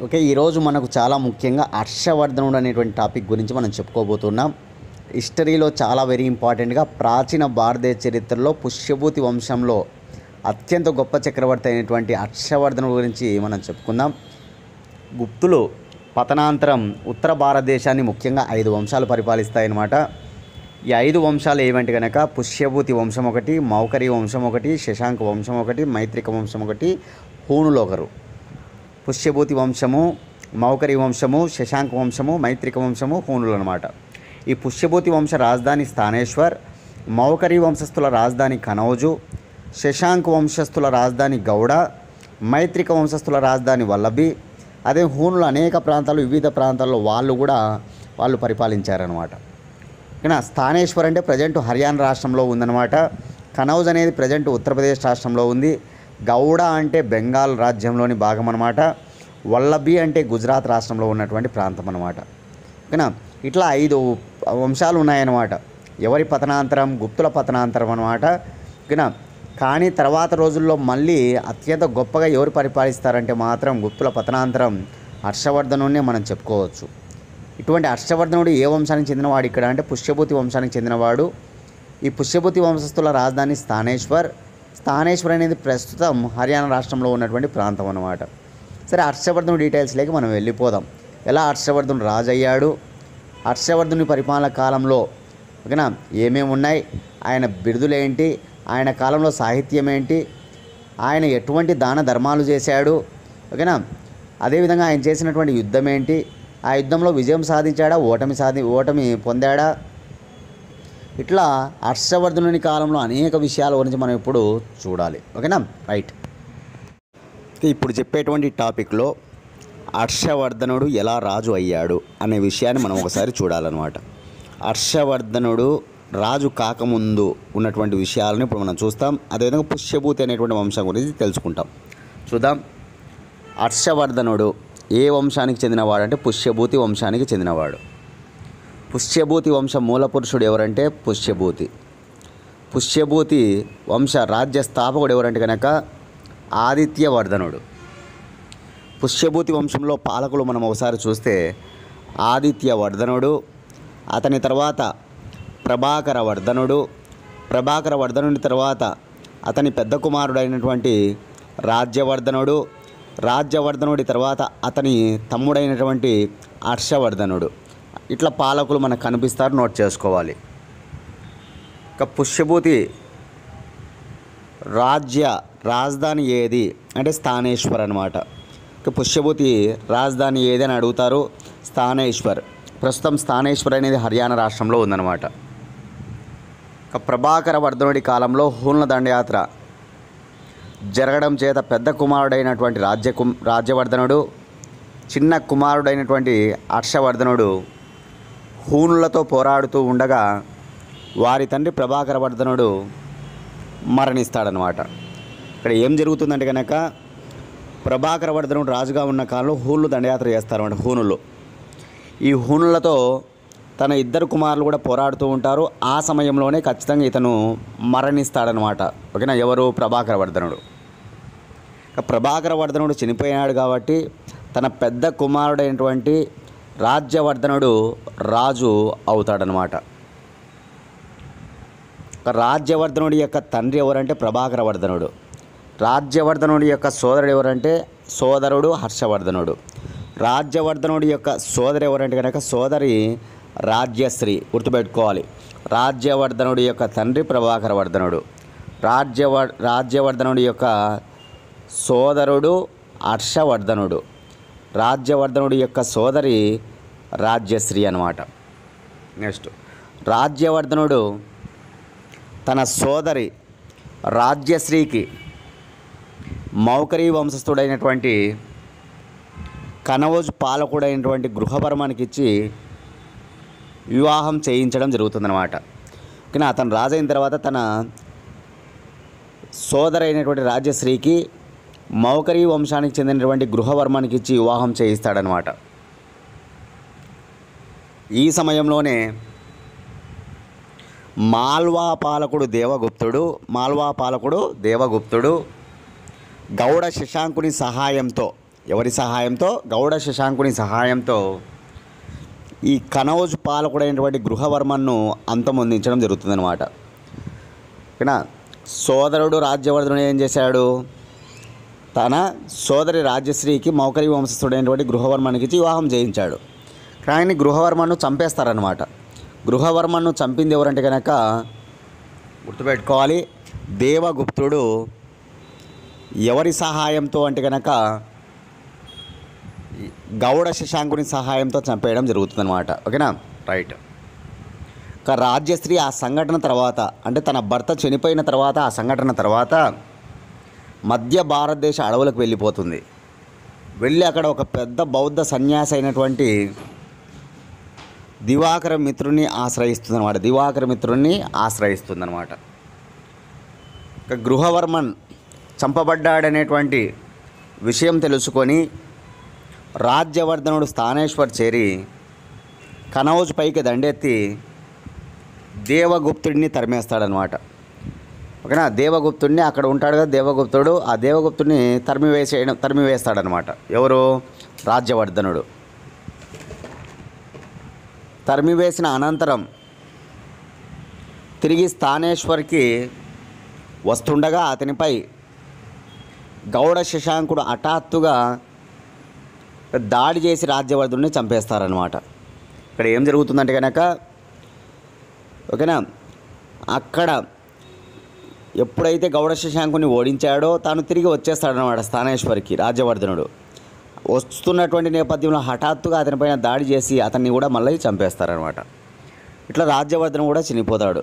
Okay ఈరోజు మనకు చాలా ముఖ్యంగా హర్షవర్ధనుడు అనేటువంటి టాపిక్ గురించి మనం చెప్పుకోబోతున్నాం. హిస్టరీలో చాలా వెరీ ఇంపార్టెంట్గా ప్రాచీన భారతీయ చరిత్రలో పుష్యభూతి వంశంలో అత్యంత గొప్ప చక్రవర్తి అయినటువంటి హర్షవర్ధనుడు గురించి మనం చెప్పుకుందాం. గుప్తులు పతనాంతరం ఉత్తర భారతదేశాన్ని ముఖ్యంగా ఐదు వంశాలు పరిపాలిస్తాయన్నమాట. ఈ ఐదు వంశాలు ఏమంటే కనుక పుష్యభూతి వంశం ఒకటి మౌకరి వంశం ఒకటి శశాంక వంశం ఒకటి మైత్రిక వంశం ఒకటి హూణులు ఒకరు. పుష్యభూతి వంశము మౌకరి వంశము శశాంక వంశము మైత్రిక వంశము హోనులు అనమాట ఈ పుష్యభూతి వంశ రాజధాని స్థానేశ్వర్ మౌకరి వంశస్థుల రాజధాని కనౌజు శశాంక్ వంశస్థుల రాజధాని గౌడ మైత్రిక వంశస్థుల రాజధాని వల్లభి అదే హూనులు అనేక ప్రాంతాలు వివిధ ప్రాంతాల్లో వాళ్ళు కూడా వాళ్ళు పరిపాలించారనమాట ఇక స్థానేశ్వర్ అంటే ప్రజెంట్ హర్యానా రాష్ట్రంలో ఉందన్నమాట. కనౌజ్ అనేది ప్రజెంట్ ఉత్తరప్రదేశ్ రాష్ట్రంలో ఉంది. గౌడ అంటే బెంగాల్ రాజ్యంలోని భాగం అనమాట వల్లభి అంటే గుజరాత్ రాష్ట్రంలో ఉన్నటువంటి ప్రాంతం అనమాట ఓకేనా? ఇట్లా ఐదు వంశాలు ఉన్నాయన్నమాట. ఎవరి పతనాంతరం? గుప్తుల పతనాంతరం అనమాట ఓకేనా? కానీ తర్వాత రోజుల్లో మళ్ళీ అత్యంత గొప్పగా ఎవరు పరిపాలిస్తారంటే మాత్రం గుప్తుల పతనాంతరం హర్షవర్ధనుడినే మనం చెప్పుకోవచ్చు. ఇటువంటి హర్షవర్ధనుడు ఏ వంశానికి చెందినవాడు ఇక్కడ? అంటే పుష్యభూతి వంశానికి చెందినవాడు. ఈ పుష్యభూతి వంశస్థుల రాజధాని స్థానేశ్వర్. స్థానేశ్వర్ అనేది ప్రస్తుతం హర్యానా రాష్ట్రంలో ఉన్నటువంటి ప్రాంతం అన్నమాట. సరే హర్షవర్ధన్ డీటెయిల్స్లోకి మనం వెళ్ళిపోదాం. ఎలా హర్షవర్ధన్ రాజయ్యాడు? హర్షవర్ధుని పరిపాలన కాలంలో ఓకేనా ఏమేమి ఉన్నాయి? ఆయన బిరుదులేంటి? ఆయన కాలంలో సాహిత్యం ఏంటి? ఆయన ఎటువంటి దాన ధర్మాలు చేశాడు? ఓకేనా అదేవిధంగా ఆయన చేసినటువంటి యుద్ధం ఏంటి? ఆ యుద్ధంలో విజయం సాధించాడా? ఓటమి సాధి ఓటమి పొందాడా? ఇట్లా హర్షవర్ధనుని కాలంలో అనేక విషయాల గురించి మనం ఇప్పుడు చూడాలి. ఓకేనా? రైట్. ఇప్పుడు చెప్పేటువంటి టాపిక్లో హర్షవర్ధనుడు ఎలా రాజు అయ్యాడు అనే విషయాన్ని మనం ఒకసారి చూడాలన్నమాట. హర్షవర్ధనుడు రాజు కాకముందు ఉన్నటువంటి విషయాలను ఇప్పుడు మనం చూస్తాం. అదేవిధంగా పుష్యభూతి అనేటువంటి వంశం గురించి తెలుసుకుంటాం. చూద్దాం. హర్షవర్ధనుడు ఏ వంశానికి చెందినవాడు అంటే పుష్యభూతి వంశానికి చెందినవాడు. పుష్యభూతి వంశ మూలపురుషుడు ఎవరంటే పుష్యభూతి. పుష్యభూతి వంశ రాజ్య స్థాపకుడు ఎవరంటే కనుక ఆదిత్యవర్ధనుడు. పుష్యభూతి వంశంలో పాలకులు మనం ఒకసారి చూస్తే ఆదిత్యవర్ధనుడు అతని తర్వాత ప్రభాకర వర్ధనుడు ప్రభాకర వర్ధనుడి తర్వాత అతని పెద్ద కుమారుడైనటువంటి రాజ్యవర్ధనుడు రాజ్యవర్ధనుడి తర్వాత అతని తమ్ముడైనటువంటి హర్షవర్ధనుడు. ఇట్లా పాలకులు మనకు కనిపిస్తారు నోట్ చేసుకోవాలి. ఇక పుష్యభూతి రాజ్య రాజధాని ఏది అంటే స్థానేశ్వర్ అనమాట ఇక పుష్యభూతి రాజధాని ఏది అని అడుగుతారు స్థానేశ్వర్. ప్రస్తుతం స్థానేశ్వర్ అనేది హర్యానా రాష్ట్రంలో ఉందన్నమాట. ఇక ప్రభాకర వర్ధనుడి కాలంలో హూన్ల దండయాత్ర జరగడం చేత పెద్ద కుమారుడైనటువంటి రాజ్య కు రాజ్యవర్ధనుడు చిన్న కుమారుడైనటువంటి హర్షవర్ధనుడు హూనులతో పోరాడుతూ ఉండగా వారి తండ్రి ప్రభాకర వర్ధనుడు మరణిస్తాడనమాట ఇక్కడ ఏం జరుగుతుందంటే కనుక ప్రభాకర వర్ధనుడు రాజుగా ఉన్న కాలంలో హూన్లు దండయాత్ర చేస్తారన్నమాట హూనులు. ఈ హూనులతో తన ఇద్దరు కుమారులు కూడా పోరాడుతూ ఉంటారు. ఆ సమయంలోనే ఖచ్చితంగా ఇతను మరణిస్తాడనమాట ఓకేనా? ఎవరు? ప్రభాకర వర్ధనుడు. ప్రభాకర వర్ధనుడు చనిపోయినాడు కాబట్టి తన పెద్ద కుమారుడైనటువంటి రాజ్యవర్ధనుడు రాజు అవుతాడనమాట రాజ్యవర్ధనుడి యొక్క తండ్రి ఎవరంటే ప్రభాకర వర్ధనుడు రాజ్యవర్ధనుడి యొక్క సోదరుడు ఎవరంటే సోదరుడు హర్షవర్ధనుడు. రాజ్యవర్ధనుడి యొక్క సోదరు ఎవరంటే కనుక సోదరి రాజ్యశ్రీ గుర్తుపెట్టుకోవాలి. రాజ్యవర్ధనుడి యొక్క తండ్రి ప్రభాకర వర్ధనుడు రాజ్యవ రాజ్యవర్ధనుడి యొక్క సోదరుడు హర్షవర్ధనుడు. రాజ్యవర్ధనుడి యొక్క సోదరి రాజ్యశ్రీ అనమాట నెక్స్ట్ రాజ్యవర్ధనుడు తన సోదరి రాజ్యశ్రీకి మౌకరీ వంశస్థుడైనటువంటి కనవోజ్ పాలకుడైనటువంటి గృహపరమానికి ఇచ్చి వివాహం చేయించడం జరుగుతుందన్నమాట. కానీ అతను రాజైన తర్వాత తన సోదరైనటువంటి రాజ్యశ్రీకి మౌకరి వంశానికి చెందినటువంటి గృహవర్మానికి ఇచ్చి వివాహం చేయిస్తాడనమాట. ఈ సమయంలోనే మాల్వా పాలకుడు దేవగుప్తుడు మాల్వా పాలకుడు దేవగుప్తుడు గౌడ శశాంకుని సహాయంతో ఎవరి సహాయంతో? గౌడ శశాంకుని సహాయంతో ఈ కనౌజ్ పాలకుడైనటువంటి గృహవర్మన్ను అంతమొందించడం జరుగుతుందన్నమాట ఓకేనా? సోదరుడు రాజ్యవర్ధనుడు ఏం చేశాడు? తన సోదరి రాజ్యశ్రీకి మౌకరి వంశస్థుడైనటువంటి గృహవర్మనికి వివాహం చేయించాడు. కానీ గృహవర్మను చంపేస్తారనమాట గృహవర్మను చంపింది ఎవరంటే కనుక గుర్తుపెట్టుకోవాలి దేవగుప్తుడు ఎవరి సహాయంతో అంటే కనుక గౌడ శశాంకుని సహాయంతో చంపేయడం జరుగుతుందన్నమాట. ఓకేనా? రైట్. రాజ్యశ్రీ ఆ సంఘటన తర్వాత అంటే తన భర్త చనిపోయిన తర్వాత ఆ సంఘటన తర్వాత మధ్య భారతదేశ అడవులకు వెళ్ళిపోతుంది. వెళ్ళి అక్కడ ఒక పెద్ద బౌద్ధ సన్యాసి అయినటువంటి దివాకర మిత్రుని ఆశ్రయిస్తుంది అనమాట దివాకర మిత్రుణ్ణి ఆశ్రయిస్తుంది అనమాట ఇక గృహవర్మన్ చంపబడ్డాడనేటువంటి విషయం తెలుసుకొని రాజ్యవర్ధనుడు స్థానేశ్వర్ చేరి కనౌజ్ పైకి దండెత్తి దేవగుప్తుడిని తరిమేస్తాడనమాట ఓకేనా దేవగుప్తుడిని అక్కడ ఉంటాడు కదా దేవగుప్తుడు ఆ దేవగుప్తుడిని తరిమివేసేయడం తరిమివేస్తాడనమాట ఎవరు? రాజ్యవర్ధనుడు. తరిమివేసిన అనంతరం తిరిగి స్థానేశ్వర్కి వస్తుండగా అతనిపై గౌడ శశాంకుడు హఠాత్తుగా దాడి చేసి రాజ్యవర్ధుడిని చంపేస్తారనమాట ఇక్కడ ఏం జరుగుతుందంటే కనుక ఓకేనా? అక్కడ ఎప్పుడైతే గౌడ శశాంకుని ఓడించాడో తాను తిరిగి వచ్చేస్తాడనమాట స్థానేశ్వరికి రాజ్యవర్ధనుడు. వస్తున్నటువంటి నేపథ్యంలో హఠాత్తుగా అతనిపైన దాడి చేసి అతన్ని కూడా మళ్ళీ చంపేస్తారనమాట ఇట్లా రాజ్యవర్ధను కూడా చనిపోతాడు.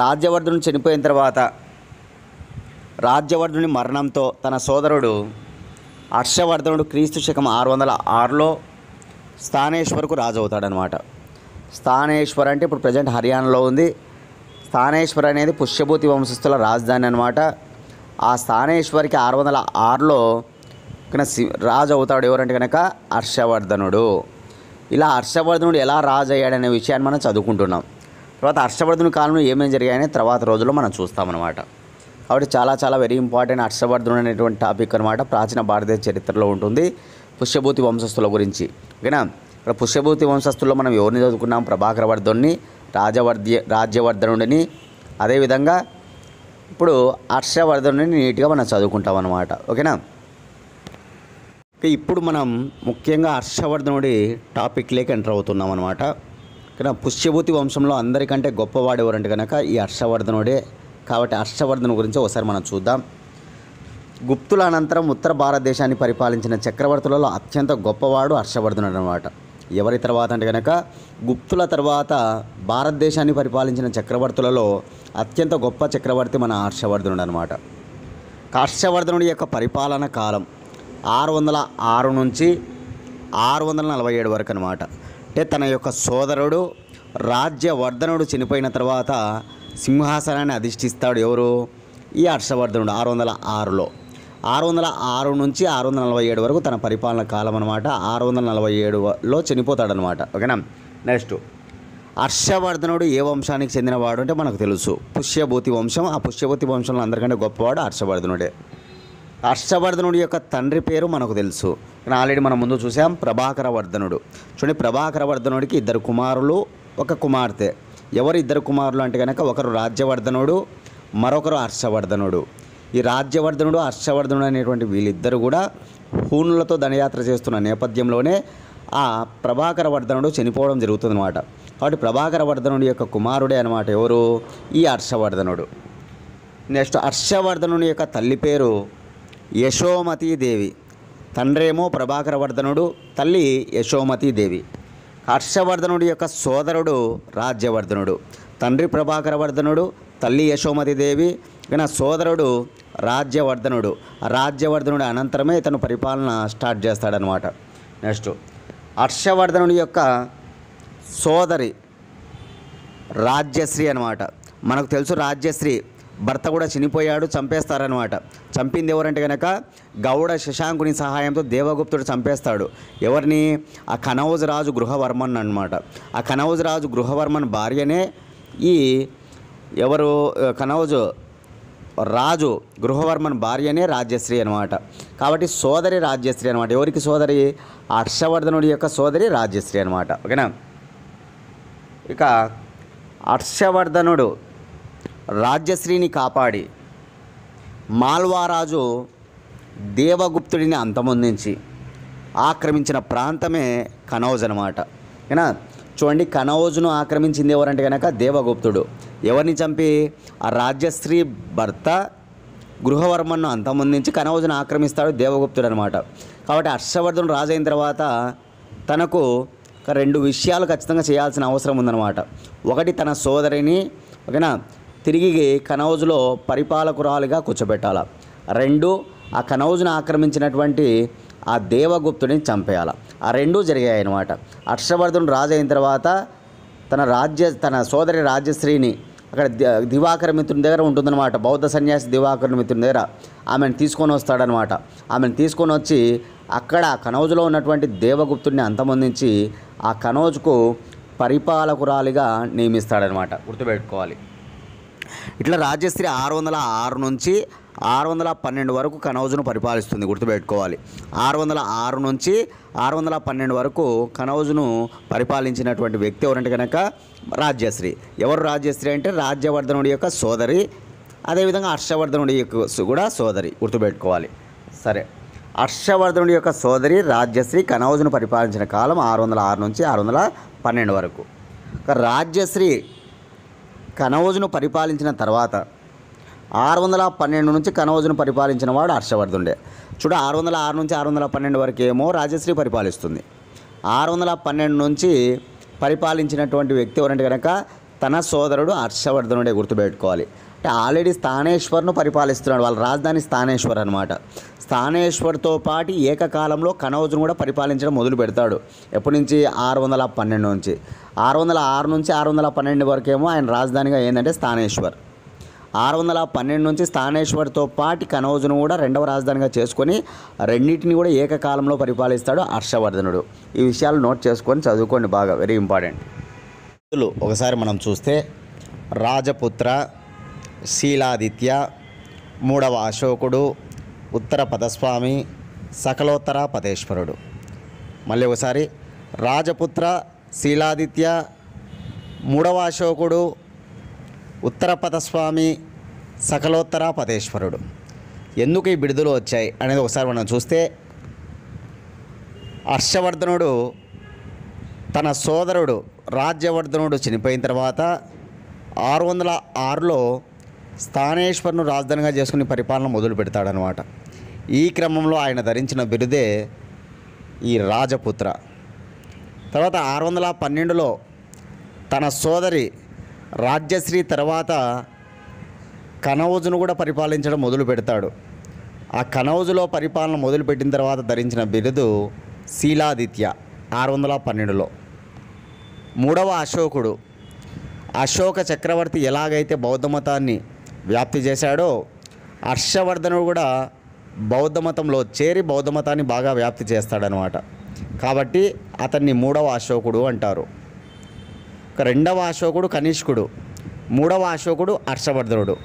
రాజ్యవర్ధను చనిపోయిన తర్వాత రాజ్యవర్ధుని మరణంతో తన సోదరుడు హర్షవర్ధనుడు క్రీస్తు శకం ఆరు వందల ఆరులో స్థానేశ్వర్కు రాజు అవుతాడనమాట స్థానేశ్వర్ అంటే ఇప్పుడు ప్రజెంట్ హర్యానాలో ఉంది. స్థానేశ్వర్ అనేది పుష్యభూతి వంశస్థుల రాజధాని అనమాట ఆ స్థానేశ్వరికి ఆరు వందల ఆరులో సి- రాజు అవుతాడు ఎవరంటే కనుక హర్షవర్ధనుడు. ఇలా హర్షవర్ధనుడు ఎలా రాజు అయ్యాడనే విషయాన్ని మనం చదువుకుంటున్నాం. తర్వాత హర్షవర్ధను కాలంలో ఏమేమి జరిగాయని తర్వాత రోజుల్లో మనం చూస్తామన్నమాట. కాబట్టి చాలా చాలా వెరీ ఇంపార్టెంట్ హర్షవర్ధనుడు అనేటువంటి టాపిక్ అనమాట ప్రాచీన భారతీయ చరిత్రలో ఉంటుంది పుష్యభూతి వంశస్థుల గురించి. ఓకేనా? ఇక్కడ పుష్యభూతి వంశస్థుల్లో మనం ఎవరిని చదువుకున్నాం? ప్రభాకర వర్ధుని రాజవర్ధ్య రాజ్యవర్ధనుడిని. అదేవిధంగా ఇప్పుడు హర్షవర్ధనుడిని నీట్గా మనం చదువుకుంటాం అనమాట ఓకేనా? ఇప్పుడు మనం ముఖ్యంగా హర్షవర్ధనుడి టాపిక్లోకి ఎంటర్ అవుతున్నాం అనమాట ఇక్కడ పుష్యభూతి వంశంలో అందరికంటే గొప్పవాడు ఎవరంటే కనుక ఈ హర్షవర్ధనుడే. కాబట్టి హర్షవర్ధను గురించి ఒకసారి మనం చూద్దాం. గుప్తుల అనంతరం ఉత్తర భారతదేశాన్ని పరిపాలించిన చక్రవర్తులలో అత్యంత గొప్పవాడు హర్షవర్ధనుడు అనమాట ఎవరి తర్వాత అంటే కనుక గుప్తుల తర్వాత భారతదేశాన్ని పరిపాలించిన చక్రవర్తులలో అత్యంత గొప్ప చక్రవర్తి మన హర్షవర్ధనుడు అనమాట హర్షవర్ధనుడి యొక్క పరిపాలన కాలం ఆరు వందల ఆరు నుంచి ఆరు వందల నలభై ఏడు వరకు అనమాట అంటే తన యొక్క సోదరుడు రాజ్యవర్ధనుడు చనిపోయిన తర్వాత సింహాసనాన్ని అధిష్ఠిస్తాడు ఎవరు? ఈ హర్షవర్ధనుడు ఆరు వందల ఆరులో. ఆరు వందల ఆరు నుంచి ఆరు వందల నలభై ఏడు వరకు తన పరిపాలన కాలం అనమాట ఆరు వందల నలభై ఏడులో చనిపోతాడనమాట ఓకేనా? నెక్స్ట్. హర్షవర్ధనుడు ఏ వంశానికి చెందినవాడు అంటే మనకు తెలుసు. పుష్యభూతి వంశం. ఆ పుష్యభూతి వంశంలో అందరికంటే గొప్పవాడు హర్షవర్ధనుడే. హర్షవర్ధనుడి యొక్క తండ్రి పేరు మనకు తెలుసు. కానీ ఆల్రెడీ మనం ముందు చూసాం ప్రభాకర వర్ధనుడు చూడండి ప్రభాకర వర్ధనుడికి ఇద్దరు కుమారులు ఒక కుమార్తె. ఎవరు ఇద్దరు కుమారులు అంటే కనుక ఒకరు రాజ్యవర్ధనుడు మరొకరు హర్షవర్ధనుడు. ఈ రాజ్యవర్ధనుడు హర్షవర్ధనుడు అనేటువంటి వీళ్ళిద్దరు కూడా హూనులతో దండయాత్ర చేస్తున్న నేపథ్యంలోనే ఆ ప్రభాకర వర్ధనుడు చనిపోవడం జరుగుతుందన్నమాట. కాబట్టి ప్రభాకర వర్ధనుడి యొక్క కుమారుడే అనమాట ఎవరు? ఈ హర్షవర్ధనుడు. నెక్స్ట్ హర్షవర్ధనుని యొక్క తల్లి పేరు యశోమతి దేవి. తండ్రేమో ప్రభాకర వర్ధనుడు తల్లి యశోమతి దేవి. హర్షవర్ధనుడి యొక్క సోదరుడు రాజ్యవర్ధనుడు. తండ్రి ప్రభాకర వర్ధనుడు తల్లి యశోమతి ఇక ఇక సోదరుడు రాజ్యవర్ధనుడు. రాజ్యవర్ధనుడు అనంతరమే ఇతను పరిపాలన స్టార్ట్ చేస్తాడనమాట నెక్స్ట్ హర్షవర్ధనుడి యొక్క సోదరి రాజ్యశ్రీ అనమాట మనకు తెలుసు రాజ్యశ్రీ భర్త కూడా చనిపోయాడు చంపేస్తారనమాట చంపింది ఎవరంటే కనుక గౌడ శశాంకుని సహాయంతో దేవగుప్తుడు చంపేస్తాడు. ఎవరిని? ఆ కనౌజ్ రాజు గృహవర్మన్ అనమాట ఆ కనౌజ్ రాజు గృహవర్మన్ భార్యనే ఈ ఎవరు? కనౌజు రాజు గృహవర్మన్ భార్యనే రాజ్యశ్రీ అనమాట కాబట్టి సోదరి రాజ్యశ్రీ అనమాట ఎవరికి సోదరి? హర్షవర్ధనుడి యొక్క సోదరి రాజ్యశ్రీ అనమాట ఓకేనా? ఇక హర్షవర్ధనుడు రాజ్యశ్రీని కాపాడి మాల్వారాజు దేవగుప్తుడిని అంతమొందించి ఆక్రమించిన ప్రాంతమే కనౌజ్ అనమాట ఏనా చూడండి కనౌజ్ను ఆక్రమించింది ఎవరంటే కనుక దేవగుప్తుడు. ఎవరిని చంపి? ఆ రాజ్యశ్రీ భర్త గృహవర్మను అంతమొందించి కనౌజును ఆక్రమిస్తాడు దేవగుప్తుడు అనమాట కాబట్టి హర్షవర్ధనుడు రాజైన తర్వాత తనకు రెండు విషయాలు ఖచ్చితంగా చేయాల్సిన అవసరం ఉందన్నమాట. ఒకటి తన సోదరిని ఓకేనా? తిరిగి కనౌజులో పరిపాలకురాలుగా కూర్చోబెట్టాల. రెండు ఆ కనౌజును ఆక్రమించినటువంటి ఆ దేవగుప్తుడిని చంపేయాల. ఆ రెండూ జరిగాయి అన్నమాట హర్షవర్ధనుడు రాజైన తర్వాత తన రాజ్య తన సోదరి రాజ్యశ్రీని అక్కడ దివాకర మిత్రుని దగ్గర ఉంటుందన్నమాట. బౌద్ధ సన్యాసి దివాకర మిత్రుని దగ్గర. ఆమెను తీసుకొని వస్తాడనమాట ఆమెను తీసుకొని వచ్చి అక్కడ కనౌజులో ఉన్నటువంటి దేవగుప్తుడిని అంతమొందించి ఆ కనౌజుకు పరిపాలకురాలిగా నియమిస్తాడనమాట గుర్తుపెట్టుకోవాలి. ఇట్లా రాజశ్రీ ఆరు వందల ఆరు నుంచి ఆరు వందల పన్నెండు వరకు కనౌజును పరిపాలిస్తుంది. గుర్తుపెట్టుకోవాలి. ఆరు వందల ఆరు నుంచి ఆరు వందల పన్నెండు వరకు కనౌజును పరిపాలించినటువంటి వ్యక్తి ఎవరంటే కనుక రాజ్యశ్రీ. ఎవరు రాజ్యశ్రీ అంటే రాజ్యవర్ధనుడి యొక్క సోదరి అదేవిధంగా హర్షవర్ధనుడి యొక్క కూడా సోదరి గుర్తుపెట్టుకోవాలి. సరే. హర్షవర్ధనుడి యొక్క సోదరి రాజ్యశ్రీ కనౌజును పరిపాలించిన కాలం ఆరు వందల ఆరు నుంచి ఆరు వందల పన్నెండు వరకు. రాజ్యశ్రీ కనౌజును పరిపాలించిన తర్వాత ఆరు వందల పన్నెండు నుంచి కనౌజును పరిపాలించిన వాడు హర్షవర్ధుడే చూడ ఆరు వందల ఆరు నుంచి ఆరు వందల పన్నెండు వరకు ఏమో రాజశ్రీ పరిపాలిస్తుంది. ఆరు వందల పన్నెండు నుంచి పరిపాలించినటువంటి వ్యక్తి ఎవరంటే కనుక తన సోదరుడు హర్షవర్ధనుడే గుర్తుపెట్టుకోవాలి. అంటే ఆల్రెడీ స్థానేశ్వర్ను పరిపాలిస్తున్నాడు. వాళ్ళ రాజధాని స్థానేశ్వర్ అనమాట స్థానేశ్వర్తో పాటు ఏకకాలంలో కనౌజును కూడా పరిపాలించడం మొదలు పెడతాడు. ఎప్పటి నుంచి? ఆరు వందల పన్నెండు నుంచి. ఆరు వందల ఆరు నుంచి ఆరు వందల పన్నెండు వరకేమో ఆయన రాజధానిగా ఏంటంటే స్థానేశ్వర్. ఆరు వందల పన్నెండు నుంచి స్థానేశ్వర్తో పాటు కనౌజును కూడా రెండవ రాజధానిగా చేసుకొని రెండింటిని కూడా ఏకకాలంలో పరిపాలిస్తాడు హర్షవర్ధనుడు. ఈ విషయాలు నోట్ చేసుకొని చదువుకోండి బాగా వెరీ ఇంపార్టెంట్. ఒకసారి మనం చూస్తే రాజపుత్ర శీలాదిత్య మూడవ అశోకుడు ఉత్తర పదస్వామి సకలోత్తర పదేశ్వరుడు. మళ్ళీ ఒకసారి రాజపుత్ర శీలాదిత్య మూడవ అశోకుడు ఉత్తరపదస్వామి సకలోత్తర పదేశ్వరుడు ఎందుకు ఈ బిడుదలు వచ్చాయి అనేది ఒకసారి మనం చూస్తే హర్షవర్ధనుడు తన సోదరుడు రాజ్యవర్ధనుడు చనిపోయిన తర్వాత ఆరు వందల ఆరులో స్థానేశ్వరును రాజధానిగా చేసుకుని పరిపాలన మొదలు పెడతాడనమాట ఈ క్రమంలో ఆయన ధరించిన బిరుదే ఈ రాజపుత్ర. తర్వాత ఆరు వందల పన్నెండులో తన సోదరి రాజ్యశ్రీ తర్వాత కనౌజును కూడా పరిపాలించడం మొదలు పెడతాడు. ఆ కనౌజులో పరిపాలన మొదలుపెట్టిన తర్వాత ధరించిన బిరుదు శీలాదిత్య ఆరు వందల పన్నెండులో. మూడవ అశోకుడు. అశోక చక్రవర్తి ఎలాగైతే బౌద్ధ మతాన్ని వ్యాప్తి చేశాడో హర్షవర్ధనుడు కూడా బౌద్ధ మతంలో చేరి బౌద్ధ మతాన్ని బాగా వ్యాప్తి చేస్తాడనమాట. కాబట్టి అతన్ని మూడవ అశోకుడు అంటారు. రెండవ అశోకుడు కనిష్కుడు మూడవ అశోకుడు హర్షవర్ధనుడు.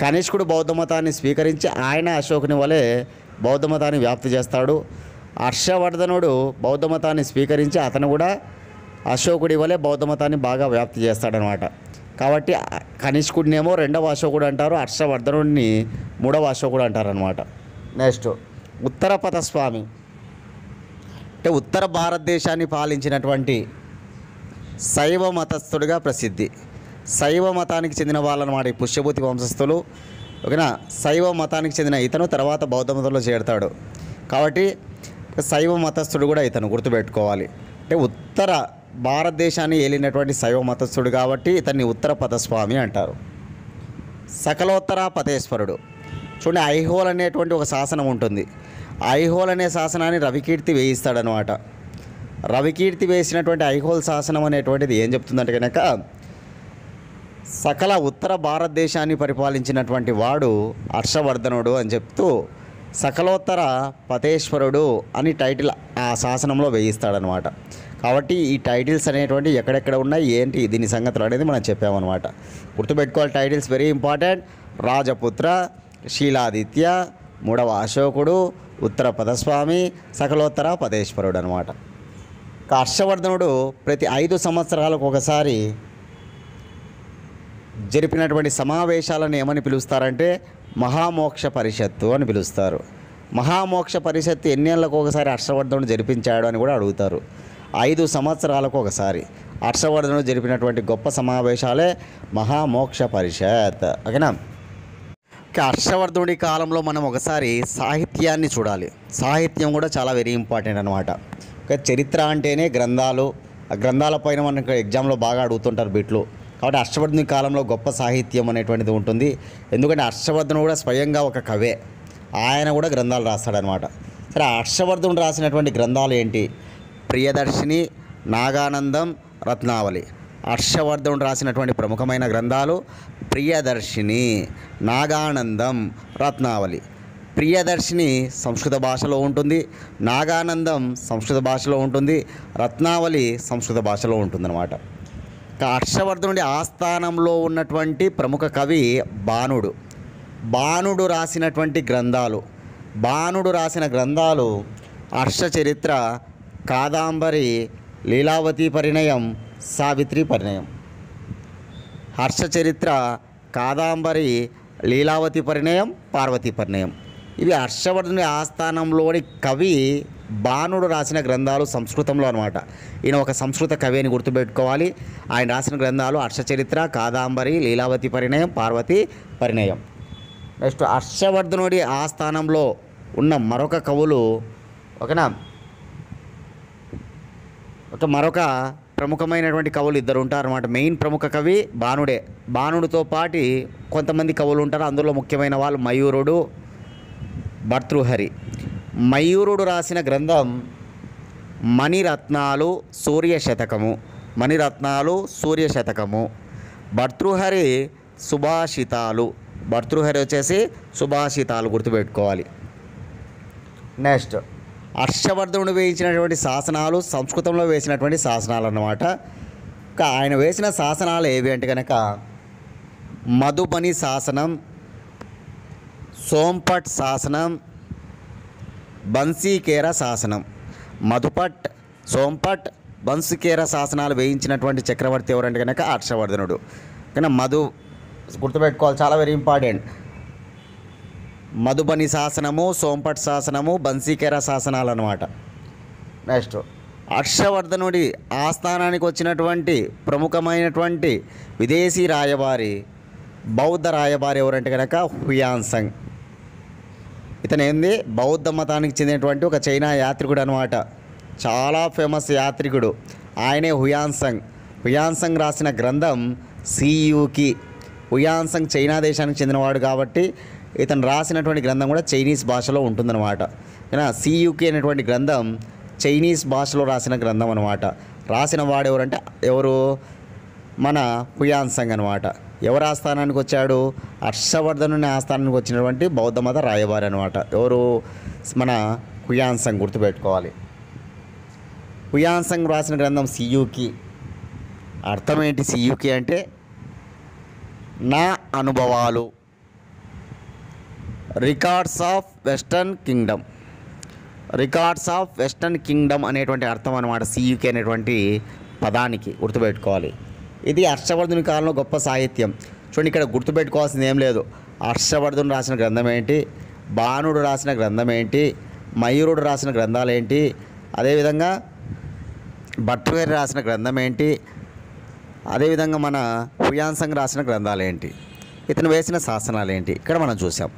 కనిష్కుడు బౌద్ధ మతాన్ని స్వీకరించి ఆయన అశోకుని వలె బౌద్ధ మతాన్ని వ్యాప్తి చేస్తాడు. హర్షవర్ధనుడు బౌద్ధ మతాన్ని స్వీకరించి అతను కూడా అశోకుడి వలె బౌద్ధ మతాన్ని బాగా వ్యాప్తి చేస్తాడనమాట. కాబట్టి కనిష్కుడినేమో రెండవ అశోకుడు అంటారు హర్షవర్ధనుడిని మూడవ అశోకుడు అంటారనమాట. నెక్స్ట్ ఉత్తర పథస్వామి అంటే ఉత్తర భారతదేశాన్ని పాలించినటువంటి శైవ మతస్థుడిగా ప్రసిద్ధి. శైవ మతానికి చెందిన వాళ్ళనమాట ఈ పుష్యభూతి వంశస్థులు. ఓకేనా? శైవ మతానికి చెందిన ఇతను తర్వాత బౌద్ధ మతంలో చేరుతాడు. కాబట్టి శైవ మతస్థుడు కూడా ఇతను గుర్తుపెట్టుకోవాలి. అంటే ఉత్తర భారతదేశాన్ని ఏలినటువంటి శైవ మతస్థుడు కాబట్టి ఇతన్ని ఉత్తర పథస్వామి అంటారు. సకలోత్తర పతేశ్వరుడు చూడండి ఐహోల్ అనేటువంటి ఒక శాసనం ఉంటుంది. ఐహోల్ అనే శాసనాన్ని రవికీర్తి వేయిస్తాడనమాట రవికీర్తి వేసినటువంటి ఐహోల్ శాసనం అనేటువంటిది ఏం చెప్తుందంటే కనుక సకల ఉత్తర భారతదేశాన్ని పరిపాలించినటువంటి వాడు హర్షవర్ధనుడు అని చెప్తూ సకలోత్తర పతేశ్వరుడు అని టైటిల్ ఆ శాసనంలో వేయిస్తాడనమాట. కాబట్టి ఈ టైటిల్స్ అనేటువంటి ఎక్కడెక్కడ ఉన్నాయి ఏంటి దీని సంగతులు అనేది మనం చెప్పామన్నమాట. గుర్తుపెట్టుకోవాలి టైటిల్స్ వెరీ ఇంపార్టెంట్. రాజపుత్ర శీలాదిత్య మూడవ అశోకుడు ఉత్తర పదస్వామి సకలోత్తర పదేశ్వరుడు అనమాట హర్షవర్ధనుడు ప్రతి ఐదు సంవత్సరాలకు ఒకసారి జరిపినటువంటి సమావేశాలను ఏమని పిలుస్తారంటే మహామోక్ష పరిషత్తు అని పిలుస్తారు. మహామోక్ష పరిషత్తు ఎన్నేళ్ళకు ఒకసారి హర్షవర్ధనుడు జరిపించాడు అని కూడా అడుగుతారు. ఐదు సంవత్సరాలకు ఒకసారి హర్షవర్ధనుడు జరిపినటువంటి గొప్ప సమావేశాలే మహామోక్ష పరిషత్. ఓకేనా? హర్షవర్ధనుడి కాలంలో మనం ఒకసారి సాహిత్యాన్ని చూడాలి. సాహిత్యం కూడా చాలా వెరీ ఇంపార్టెంట్ అనమాట చరిత్ర అంటేనే గ్రంథాలు. ఆ గ్రంథాలపైన మనకు ఎగ్జామ్లో బాగా అడుగుతుంటారు బిట్లు. కాబట్టి హర్షవర్ధుని కాలంలో గొప్ప సాహిత్యం అనేటువంటిది ఉంటుంది. ఎందుకంటే హర్షవర్ధన్ కూడా స్వయంగా ఒక కవే. ఆయన కూడా గ్రంథాలు రాస్తాడనమాట. సరే హర్షవర్ధన్ రాసినటువంటి గ్రంథాలు ఏంటి? ప్రియదర్శిని నాగానందం రత్నావళి. హర్షవర్ధనుడు రాసినటువంటి ప్రముఖమైన గ్రంథాలు ప్రియదర్శిని నాగానందం రత్నావళి. ప్రియదర్శిని సంస్కృత భాషలో ఉంటుంది నాగానందం సంస్కృత భాషలో ఉంటుంది రత్నావళి సంస్కృత భాషలో ఉంటుందన్నమాట. హర్షవర్ధనుడి ఆస్థానంలో ఉన్నటువంటి ప్రముఖ కవి బాణుడు. బాణుడు రాసినటువంటి గ్రంథాలు బాణుడు రాసిన గ్రంథాలు హర్ష చరిత్ర కాదాంబరి లీలావతి పరిణయం సావిత్రి పరిణయం. హర్ష చరిత్ర కాదాంబరి లీలావతి పరిణయం పార్వతీ పరిణయం. ఇవి హర్షవర్ధుని ఆస్థానంలోని కవి బాణుడు రాసిన గ్రంథాలు సంస్కృతంలో అనమాట ఈయన ఒక సంస్కృత కవి అని గుర్తుపెట్టుకోవాలి. ఆయన రాసిన గ్రంథాలు హర్ష చరిత్ర కాదాంబరి లీలావతి పరిణయం పార్వతి పరిణయం. నెక్స్ట్ హర్షవర్ధనుడి ఆస్థానంలో ఉన్న మరొక కవులు ఓకేనా ఒక మరొక ప్రముఖమైనటువంటి కవులు ఇద్దరు ఉంటారు అనమాట మెయిన్ ప్రముఖ కవి బాణుడే. బాణుడితో పాటి కొంతమంది కవులు ఉంటారు. అందులో ముఖ్యమైన వాళ్ళు మయూరుడు భర్తృహరి. మయూరుడు రాసిన గ్రంథం మణిరత్నాలు సూర్యశతకము. మణిరత్నాలు సూర్యశతకము. భర్తృహరి సుభాషితాలు. భర్తృహరి వచ్చేసి సుభాషితాలు గుర్తుపెట్టుకోవాలి. నెక్స్ట్ హర్షవర్ధనుడు వేయించినటువంటి శాసనాలు సంస్కృతంలో వేసినటువంటి శాసనాలు అన్నమాట ఇంకా ఆయన వేసిన శాసనాలు ఏవి అంటే కనుక మధుబని శాసనం సోంపట్ శాసనం బన్సీకేర శాసనం. మధుపట్ సోంపట్ బన్సీకేర శాసనాలు వేయించినటువంటి చక్రవర్తి ఎవరంటే కనుక హర్షవర్ధనుడు. కానీ మధు గుర్తుపెట్టుకోవాలి చాలా వెరీ ఇంపార్టెంట్ మధుబని శాసనము సోంపట్ శాసనము బన్సీకేర శాసనాలు అనమాట నెక్స్ట్ హర్షవర్ధనుడి ఆస్థానానికి వచ్చినటువంటి ప్రముఖమైనటువంటి విదేశీ రాయబారి బౌద్ధ రాయబారి ఎవరంటే కనుక హుయాన్సంగ్ ఇతను ఏంది బౌద్ధ మతానికి చెందినటువంటి ఒక చైనా యాత్రికుడు అనమాట చాలా ఫేమస్ యాత్రికుడు. ఆయనే హుయాన్సంగ్ హుయాన్సంగ్ రాసిన గ్రంథం సియుకి. హుయాన్సంగ్ చైనా దేశానికి చెందినవాడు కాబట్టి ఇతను రాసినటువంటి గ్రంథం కూడా చైనీస్ భాషలో ఉంటుందన్నమాట. ఏనా? సియుకి అనేటువంటి గ్రంథం చైనీస్ భాషలో రాసిన గ్రంథం అనమాట రాసిన వాడు ఎవరంటే ఎవరు? మన హుయాన్సంగ్ అనమాట ఎవరు ఆస్థానానికి వచ్చాడు? హర్షవర్ధనుని ఆస్థానానికి వచ్చినటువంటి బౌద్ధ మత రాయబారి అనమాట ఎవరు? మన హుయాన్సంగ్ గుర్తుపెట్టుకోవాలి. హుయాన్సంగ్ రాసిన గ్రంథం సియుకి. అర్థం ఏంటి సియుకి అంటే నా అనుభవాలు. Records of western kingdom. Records of western kingdom అనేటువంటి అర్థం అనమాట సియుకి అనేటువంటి పదానికి గుర్తుపెట్టుకోవాలి. ఇది హర్షవర్ధుని కాలంలో గొప్ప సాహిత్యం. చూడండి ఇక్కడ గుర్తుపెట్టుకోవాల్సింది ఏం లేదు. హర్షవర్ధుని రాసిన గ్రంథం ఏంటి? బాణుడు రాసిన గ్రంథం ఏంటి? మయూరుడు రాసిన గ్రంథాలు ఏంటి? అదేవిధంగా భట్టుగారి రాసిన గ్రంథం ఏంటి? అదేవిధంగా మన హుయాన్సంగ్ రాసిన గ్రంథాలు ఏంటి? ఇతను వేసిన శాసనాలు ఏంటి? ఇక్కడ మనం చూసాం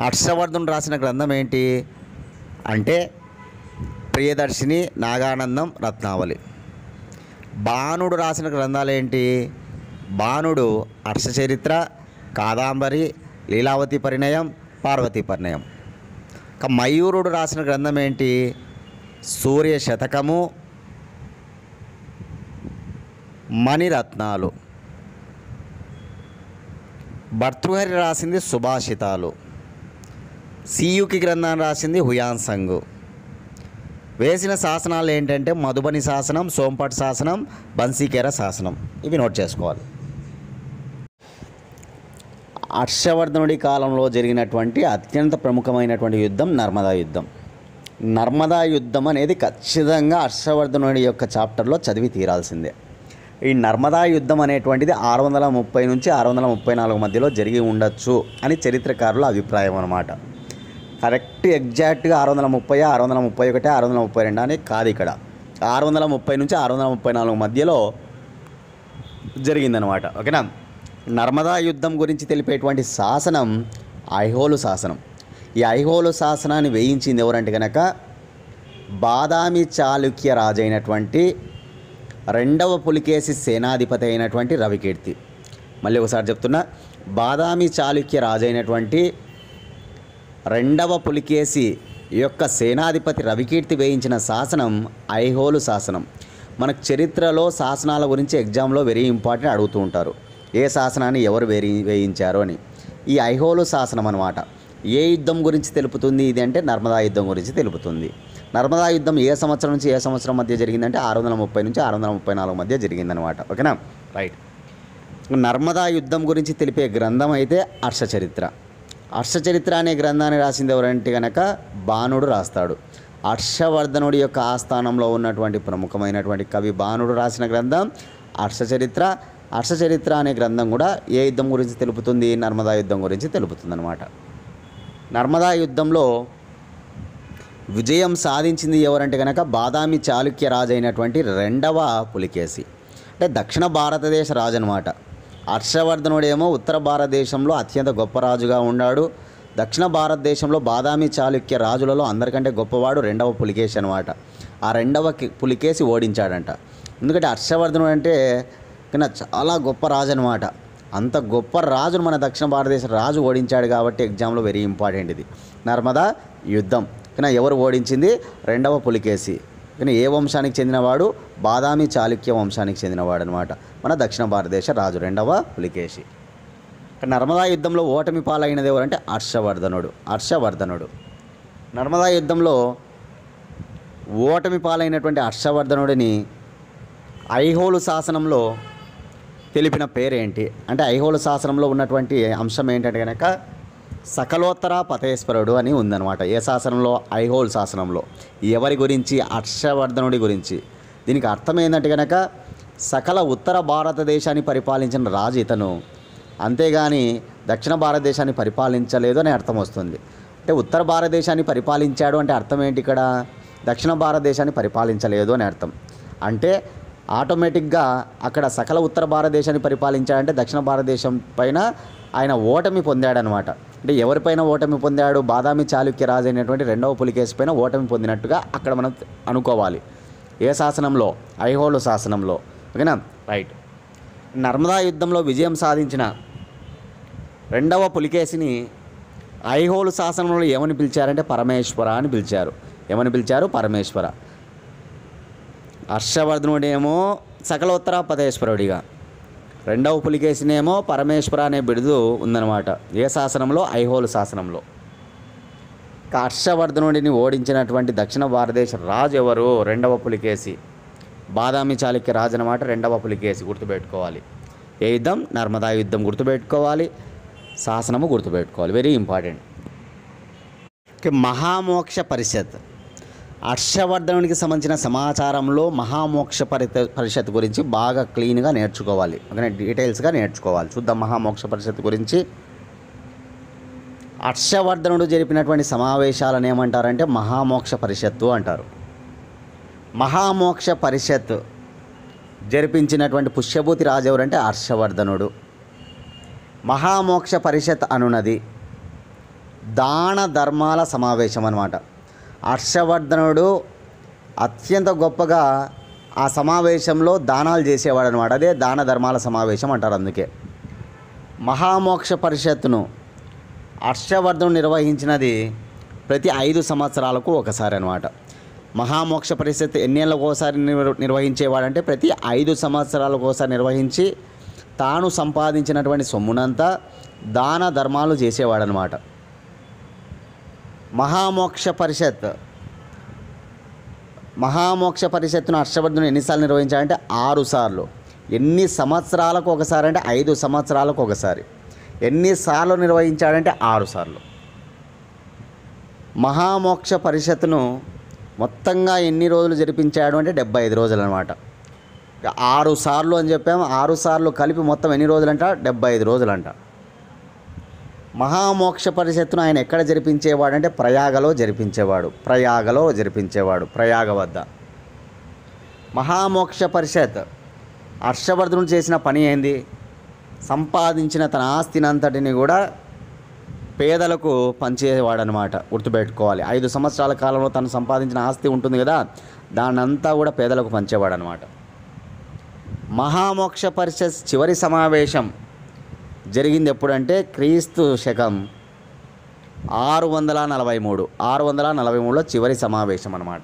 హర్షవర్ధన్ రాసిన గ్రంథం ఏంటి? అంటే ప్రియదర్శిని నాగానందం రత్నావళి. బాణుడు రాసిన గ్రంథాలు ఏంటి? బాణుడు అర్షచరిత్ర కాదాంబరి లీలావతి పరిణయం పార్వతీ పరిణయం. ఇక మయూరుడు రాసిన గ్రంథం ఏంటి? సూర్య శతకము మణిరత్నాలు. భర్తృహరి రాసింది సుభాషితాలు. సియుకి గ్రంథాన్ని రాసింది హుయాన్సంగ్ వేసిన శాసనాలు ఏంటంటే మధుబని శాసనం సోంపట్ శాసనం బన్సీకేర శాసనం. ఇవి నోట్ చేసుకోవాలి. హర్షవర్ధనుడి కాలంలో జరిగినటువంటి అత్యంత ప్రముఖమైనటువంటి యుద్ధం నర్మదా యుద్ధం. నర్మదా యుద్ధం అనేది ఖచ్చితంగా హర్షవర్ధనుడి యొక్క చాప్టర్లో చదివి తీరాల్సిందే. ఈ నర్మదా యుద్ధం అనేటువంటిది ఆరు వందల ముప్పై నుంచి ఆరు వందల ముప్పై నాలుగు మధ్యలో జరిగి ఉండొచ్చు అని చరిత్రకారుల అభిప్రాయం అన్నమాట. కరెక్ట్ ఎగ్జాక్ట్గా ఆరు వందల ముప్పై ఆరు వందల ముప్పై ఒకటి ఆరు వందల ముప్పై రెండు అని కాదు ఇక్కడ. ఆరు వందల ముప్పై నుంచి ఆరు వందల ముప్పై నాలుగు మధ్యలో జరిగిందనమాట ఓకేనా? నర్మదా యుద్ధం గురించి తెలిపేటువంటి శాసనం ఐహోలు శాసనం. ఈ ఐహోలు శాసనాన్ని వేయించింది ఎవరంటే కనుక బాదామి చాళుక్య రాజైనటువంటి రెండవ పులికేసి సేనాధిపతి అయినటువంటి రవికీర్తి. మళ్ళీ ఒకసారి చెప్తున్నా బాదామి చాళుక్య రాజైనటువంటి రెండవ పులికేసి యొక్క సేనాధిపతి రవికీర్తి వేయించిన శాసనం ఐహోలు శాసనం. మనకు చరిత్రలో శాసనాల గురించి ఎగ్జామ్లో వెరీ ఇంపార్టెంట్ అడుగుతూ ఉంటారు. ఏ శాసనాన్ని ఎవరు వేరి వేయించారు అని. ఈ ఐహోలు శాసనం అనమాట ఏ యుద్ధం గురించి తెలుపుతుంది ఇది అంటే నర్మదా యుద్ధం గురించి తెలుపుతుంది. నర్మదా యుద్ధం ఏ సంవత్సరం నుంచి ఏ సంవత్సరం మధ్య జరిగిందంటే ఆరు వందల ముప్పై నుంచి ఆరు వందల ముప్పై నాలుగు మధ్య జరిగిందనమాట ఓకేనా? రైట్. నర్మదా యుద్ధం గురించి తెలిపే గ్రంథం అయితే హర్షచరిత్ర హర్షచరిత్ర అనే గ్రంథాన్ని రాసింది ఎవరంటే కనుక బాణుడు రాస్తాడు. హర్షవర్ధనుడి యొక్క ఆస్థానంలో ఉన్నటువంటి ప్రముఖమైనటువంటి కవి బాణుడు రాసిన గ్రంథం హర్షచరిత్ర. హర్షచరిత్ర అనే గ్రంథం కూడా ఏ యుద్ధం గురించి తెలుపుతుంది? నర్మదా యుద్ధం గురించి తెలుపుతుంది అనమాట నర్మదా యుద్ధంలో విజయం సాధించింది ఎవరంటే కనుక బాదామి చాళుక్య రాజు అయినటువంటి రెండవ పులికేసి. అంటే దక్షిణ భారతదేశ రాజు అనమాట హర్షవర్ధనుడేమో ఉత్తర భారతదేశంలో అత్యంత గొప్ప రాజుగా ఉన్నాడు. దక్షిణ భారతదేశంలో బాదామి చాళుక్య రాజులలో అందరికంటే గొప్పవాడు రెండవ పులికేశి అనమాట ఆ రెండవ పులికేసి ఓడించాడంట. ఎందుకంటే హర్షవర్ధనుడు అంటే కన్నా చాలా గొప్ప రాజు అనమాట అంత గొప్ప రాజును మన దక్షిణ భారతదేశ రాజు ఓడించాడు కాబట్టి ఎగ్జామ్లో వెరీ ఇంపార్టెంట్ ఇది. నర్మదా యుద్ధం. కానీ ఎవరు ఓడించింది? రెండవ పులికేసి కానీ ఏ వంశానికి చెందినవాడు? బాదామి చాళుక్య వంశానికి చెందినవాడు అనమాట మన దక్షిణ భారతదేశ రాజు రెండవ పులికేశి. నర్మదా యుద్ధంలో ఓటమి పాలైనది ఎవరంటే హర్షవర్ధనుడు హర్షవర్ధనుడు. నర్మదా యుద్ధంలో ఓటమి పాలైనటువంటి హర్షవర్ధనుడిని ఐహోలు శాసనంలో తెలిపిన పేరేంటి? అంటే ఐహోలు శాసనంలో ఉన్నటువంటి అంశం ఏంటంటే కనుక సకలోత్తర పతేశ్వరుడు అని ఉందన్నమాట. ఏ శాసనంలో? ఐహోల్ శాసనంలో. ఎవరి గురించి? హర్షవర్ధనుడి గురించి. దీనికి అర్థం ఏంటంటే కనుక సకల ఉత్తర భారతదేశాన్ని పరిపాలించిన రాజు ఇతను. అంతేగాని దక్షిణ భారతదేశాన్ని పరిపాలించలేదు అని అర్థం వస్తుంది. అంటే ఉత్తర భారతదేశాన్ని పరిపాలించాడు అంటే అర్థం ఏంటి ఇక్కడ? దక్షిణ భారతదేశాన్ని పరిపాలించలేదు అని అర్థం. అంటే ఆటోమేటిక్గా అక్కడ సకల ఉత్తర భారతదేశాన్ని పరిపాలించాడంటే దక్షిణ భారతదేశం పైన ఆయన ఓటమి పొందాడనమాట అంటే ఎవరిపైన ఓటమి పొందాడు బాదామి చాళుక్య రాజు అయినటువంటి రెండవ పులికేసి పైన ఓటమి పొందినట్టుగా అక్కడ మనం అనుకోవాలి. ఏ శాసనంలో? ఐహోళు శాసనంలో. ఓకేనా? రైట్. నర్మదా యుద్ధంలో విజయం సాధించిన రెండవ పులికేసిని ఐహోలు శాసనంలో ఏమని పిలిచారంటే పరమేశ్వర అని పిలిచారు. ఏమని పిలిచారు? పరమేశ్వర. హర్షవర్ధనుడేమో సకలోత్తర పదేశ్వరుడిగా రెండవ పులికేసినేమో పరమేశ్వర అనే బిడుదు ఉందన్నమాట. ఏ శాసనంలో? ఐహోలు శాసనంలో. హర్షవర్ధనుడిని ఓడించినటువంటి దక్షిణ భారతదేశ రాజు ఎవరు? రెండవ పులికేసి. బాదామి చాళుక్య రాజు అనమాట రెండవ పులికేసి గుర్తుపెట్టుకోవాలి. ఏ యుద్ధం? నర్మదా యుద్ధం గుర్తుపెట్టుకోవాలి. శాసనము గుర్తుపెట్టుకోవాలి. వెరీ ఇంపార్టెంట్ మహామోక్ష పరిషత్. హర్షవర్ధనునికి సంబంధించిన సమాచారంలో మహామోక్ష పరి పరిషత్ గురించి బాగా క్లీన్గా నేర్చుకోవాలి. ఓకే డీటెయిల్స్గా నేర్చుకోవాలి. చూద్దాం మహామోక్ష పరిషత్ గురించి. హర్షవర్ధనుడు జరిపినటువంటి సమావేశాలను ఏమంటారంటే మహామోక్ష పరిషత్తు అంటారు. మహామోక్ష పరిషత్ జరిపించినటువంటి పుష్యభూతి రాజు అంటే హర్షవర్ధనుడు. మహామోక్ష పరిషత్ అనున్నది దాన ధర్మాల సమావేశం అన్నమాట. హర్షవర్ధనుడు అత్యంత గొప్పగా ఆ సమావేశంలో దానాలు చేసేవాడు అనమాట అదే దాన ధర్మాల సమావేశం అంటారు అందుకే. మహామోక్ష పరిషత్తును హర్షవర్ధను నిర్వహించినది ప్రతి ఐదు సంవత్సరాలకు ఒకసారి అనమాట మహామోక్ష పరిషత్ ఎన్నేళ్ళకు ఒకసారి నిర్వ- నిర్వహించేవాడంటే ప్రతి ఐదు సంవత్సరాలకు ఒకసారి నిర్వహించి తాను సంపాదించినటువంటి సొమ్మునంతా దాన ధర్మాలు చేసేవాడనమాట మహామోక్ష పరిషత్. మహామోక్ష పరిషత్తును హర్షవర్ధను ఎన్నిసార్లు నిర్వహించాడంటే ఆరు సార్లు. ఎన్ని సంవత్సరాలకు ఒకసారి అంటే ఐదు సంవత్సరాలకు ఒకసారి. ఎన్నిసార్లు నిర్వహించాడంటే ఆరు సార్లు. మహామోక్ష పరిషత్తును మొత్తంగా ఎన్ని రోజులు జరిపించాడు అంటే డెబ్బై ఐదు రోజులు అనమాట ఆరు సార్లు అని చెప్పాము. ఆరు సార్లు కలిపి మొత్తం ఎన్ని రోజులంట? డెబ్బై ఐదు రోజులంట. మహామోక్ష పరిషత్తును ఆయన ఎక్కడ జరిపించేవాడు అంటే ప్రయాగలో జరిపించేవాడు ప్రయాగలో జరిపించేవాడు ప్రయాగ వద్ద. మహామోక్ష పరిషత్ హర్షవర్ధనుడు చేసిన పని ఏంది? సంపాదించిన తన ఆస్తినంతటిని కూడా పేదలకు పంచేవాడనమాట గుర్తుపెట్టుకోవాలి. ఐదు సంవత్సరాల కాలంలో తను సంపాదించిన ఆస్తి ఉంటుంది కదా దానంతా కూడా పేదలకు పంచేవాడనమాట. మహామోక్ష పరిషత్ చివరి సమావేశం జరిగింది ఎప్పుడంటే క్రీస్తు శకం ఆరు వందల నలభై మూడు. ఆరు వందల నలభై మూడులో చివరి సమావేశం అనమాట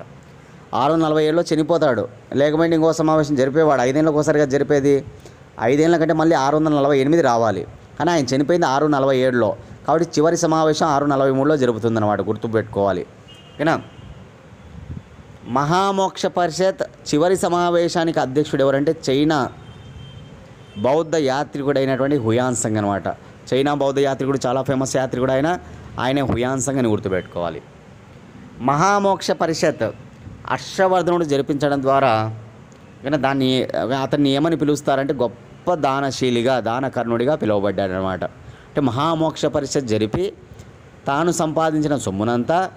ఆరు వందల నలభై ఏడులో చనిపోతాడు. లేకపోతే ఇంకో సమావేశం జరిపేవాడు. ఐదేళ్ళకి ఒకసారిగా జరిపేది. ఐదేళ్ళ కంటే మళ్ళీ ఆరు వందల నలభై ఎనిమిది రావాలి. కానీ ఆయన చనిపోయింది ఆరు నలభై ఏడులో. కాబట్టి చివరి సమావేశం ఆరు నలభై మూడులో జరుగుతుందన్నమాట గుర్తుపెట్టుకోవాలి ఓకేనా? మహామోక్ష పరిషత్ చివరి సమావేశానికి అధ్యక్షుడు ఎవరంటే చైనా బౌద్ధ యాత్రికుడైనటువంటి హుయాన్సంగ్ అనమాట చైనా బౌద్ధ యాత్రికుడు చాలా ఫేమస్ యాత్రికుడు ఆయన. ఆయనే హుయాన్సంగ్ అని గుర్తుపెట్టుకోవాలి. మహామోక్ష పరిషత్ హర్షవర్ధనుడు జరిపించడం ద్వారా కానీ దాన్ని అతన్ని ఏమని పిలుస్తారంటే గొప్ప దానశీలిగా దానకర్ణుడిగా పిలువబడ్డాడు అనమాట అంటే మహామోక్ష పరిషత్ జరిపి తాను సంపాదించిన సొమ్మునంతా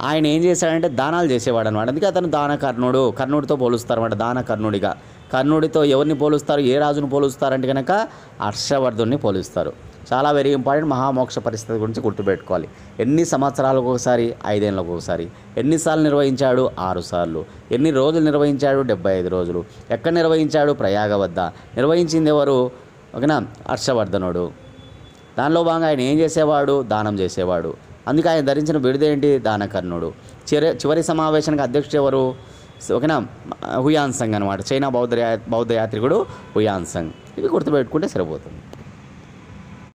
ఆయన ఏం చేశాడంటే దానాలు చేసేవాడు అనమాట అందుకే అతను దానకర్ణుడు కర్ణుడితో పోలుస్తారు అనమాట దానకర్ణుడిగా. కర్ణుడితో ఎవరిని పోలుస్తారు ఏ రాజును పోలుస్తారంటే కనుక హర్షవర్ధుని పోలుస్తారు. చాలా వెరీ ఇంపార్టెంట్ మహామోక్ష పరిస్థితి గురించి గుర్తుపెట్టుకోవాలి. ఎన్ని సంవత్సరాలకు ఒకసారి? ఐదేళ్ళకు ఒకసారి. ఎన్నిసార్లు నిర్వహించాడు? ఆరు సార్లు ఎన్ని రోజులు నిర్వహించాడు? డెబ్బై ఐదు రోజులు. ఎక్కడ నిర్వహించాడు? ప్రయాగ వద్ద. నిర్వహించింది ఎవరు? ఓకేనా? హర్షవర్ధనుడు. దానిలో భాగంగా ఆయన ఏం చేసేవాడు? దానం చేసేవాడు. అందుకే ఆయన ధరించిన బిరుదేంటి దానకర్ణుడు. చివరి చివరి సమావేశానికి అధ్యక్షుడు ఎవరు? ఓకేనా? హుయాన్సంగ్ అనమాట చైనా బౌద్ధ బౌద్ధ యాత్రికుడు హుయాన్సంగ్ ఇవి గుర్తుపెట్టుకుంటే సరిపోతుంది.